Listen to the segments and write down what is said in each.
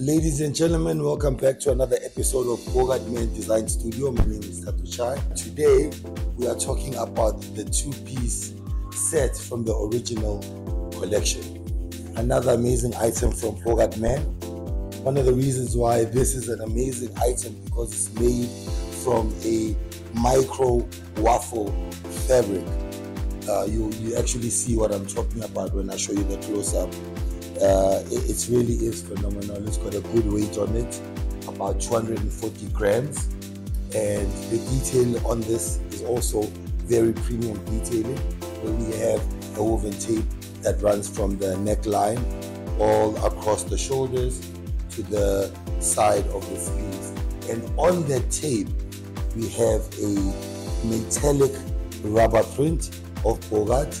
Ladies and gentlemen, welcome back to another episode of Bogart Man Design Studio. My name is Tatu Chai. Today, we are talking about the two-piece set from the original collection. Another amazing item from Bogart Men. One of the reasons why this is an amazing item because it's made from a micro waffle fabric. Uh, you you actually see what I'm talking about when I show you the close up. Uh, it, it, really is phenomenal. It's got a good weight on it, about 240 grams, and the detail on this is also very premium detailing. Where we have a woven tape that runs from the neckline all across the shoulders to the side of the sleeves, and on the tape we have a metallic rubber print of Bogart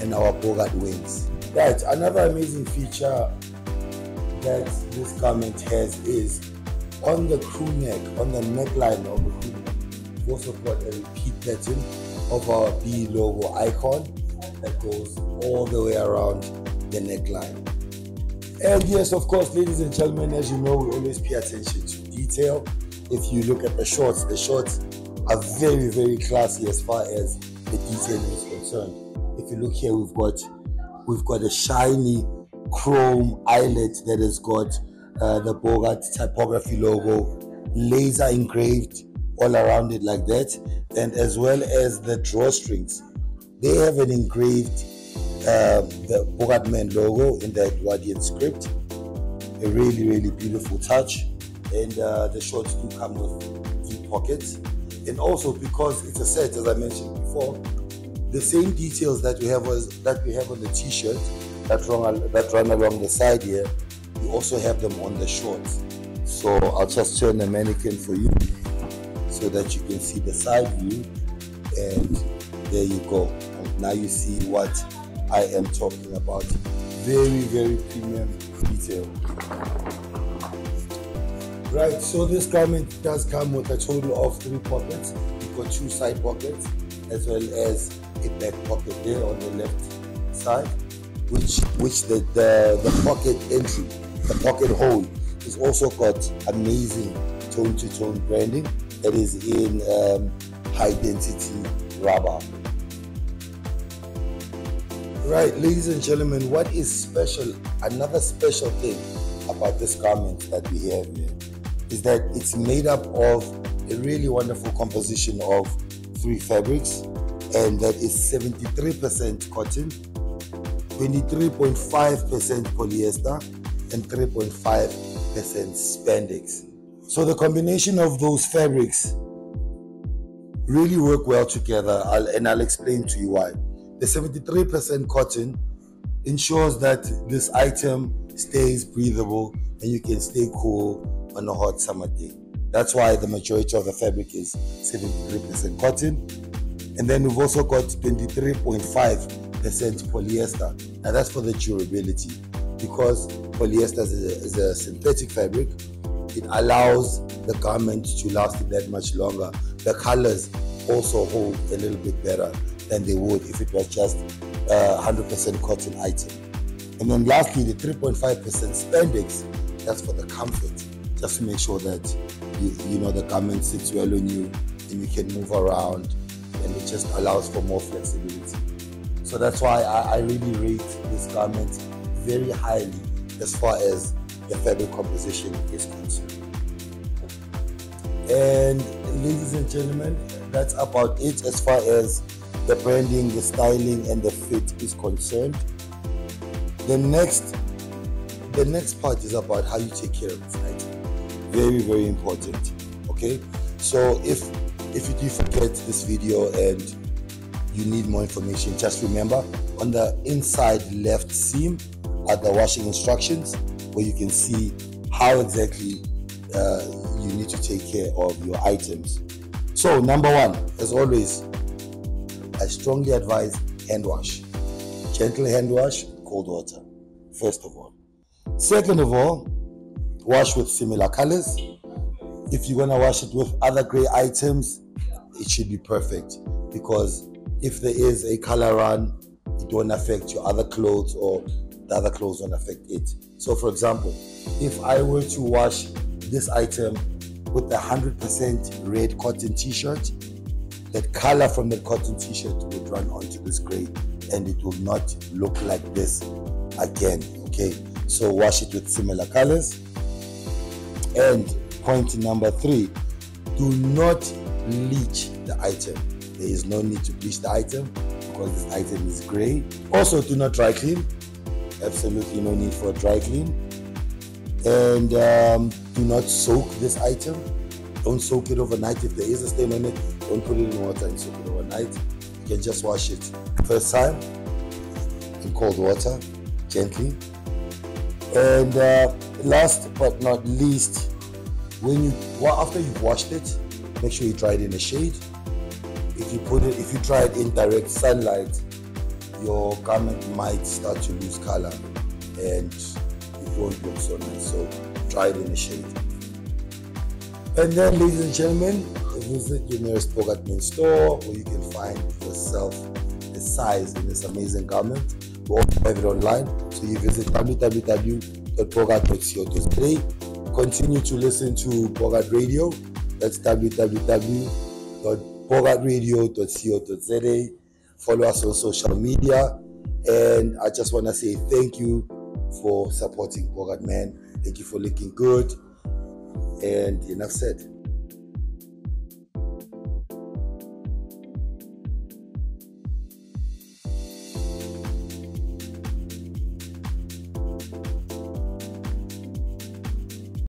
and our Bogart wings. Right, another amazing feature that this garment has is on the crew neck, on the neckline of the crew neck, we've also got a repeat pattern of our B logo icon that goes all the way around the neckline. And yes, of course, ladies and gentlemen, as you know, we always pay attention to detail. If you look at the shorts, the shorts are very, very classy as far as the detailing is concerned. If you look here, we've got we've got a shiny chrome eyelet that has got uh, the Bogart typography logo laser engraved all around it like that, and as well as the drawstrings. They have an engraved uh, the Bogart Man logo in the Edwardian script. A really, really beautiful touch. And uh, the shorts do come with deep pockets and also because it's a set, as I mentioned before, the same details that we have was, that we have on the t-shirt that run that run along the side here, we also have them on the shorts. So I'll just turn the mannequin for you so that you can see the side view, and there you go. And now you see what I am talking about. Very, very premium detail. Right, so this garment does come with a total of three pockets. You've got two side pockets as well as a back pocket there on the left side, which which the, the, the pocket entry, the pocket hole, is also got amazing tone to tone branding that is in um, high density rubber. Right, ladies and gentlemen, what is special? Another special thing about this garment that we have here is that it's made up of a really wonderful composition of three fabrics, and that is 73% cotton, 23.5% polyester, and 3.5% spandex. So the combination of those fabrics really work well together, I'll, and I'll explain to you why. The 73% cotton ensures that this item stays breathable and you can stay cool on a hot summer day. That's why the majority of the fabric is 73% cotton. And then we've also got 23.5% polyester. Now that's for the durability because polyester is a, is a synthetic fabric. It allows the garment to last that much longer. The colors also hold a little bit better than they would if it was just a 100% cotton item. And then lastly, the 3.5% spandex, that's for the comfort just to make sure that you, you know the garment sits well on you and you can move around and it just allows for more flexibility. So that's why I, I really rate this garment very highly as far as the fabric composition is concerned. And ladies and gentlemen, that's about it as far as the branding, the styling, and the fit is concerned. The next, the next part is about how you take care of it very very important okay? So if if you do forget this video and you need more information just remember on the inside left seam are the washing instructions where you can see how exactly uh, you need to take care of your items. So number one as always i strongly advise hand wash. Gentle hand wash cold water first of all. Second of all wash with similar colors. If you're gonna wash it with other gray items, it should be perfect because if there is a color run, it won't affect your other clothes or the other clothes won't affect it. So, for example, if I were to wash this item with a 100% red cotton t-shirt, that color from the cotton t-shirt would run onto this gray and it will not look like this again. Okay, so wash it with similar colors. And point number three, do not bleach the item. There is no need to bleach the item because this item is gray. Also, do not dry clean. Absolutely no need for dry clean. And um, do not soak this item. Don't soak it overnight. If there is a stain on it, don't put it in water and soak it overnight. You can just wash it first time in cold water, gently. And uh, last but not least, when you well, after you've washed it, make sure you dry it in the shade. If you put it, if you dry it in direct sunlight, your garment might start to lose color and it won't look so nice. So dry it in the shade. And then, ladies and gentlemen, visit your nearest Bogart store where you can find yourself the size in this amazing garment. We also have it online. So you visit www.bogart.co.za. Continue to listen to Bogart Radio. That's www.bogartradio.co.za. Follow us on social media. And I just want to say thank you for supporting Bogart Man. Thank you for looking good. And enough said.